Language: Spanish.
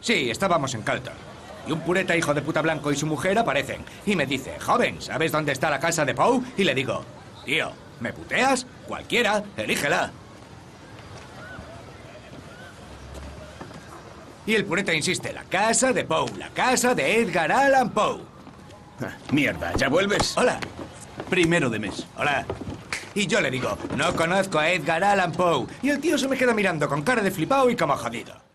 Sí, estábamos en Calton. Y un pureta hijo de puta blanco y su mujer aparecen. Y me dice, joven, ¿sabes dónde está la casa de Poe? Y le digo, tío, ¿me puteas? Cualquiera, elígela. Y el pureta insiste, la casa de Poe, la casa de Edgar Allan Poe. Ah, mierda, ¿ya vuelves? Hola. Primero de mes. Hola. Y yo le digo, no conozco a Edgar Allan Poe. Y el tío se me queda mirando con cara de flipado y como jodido.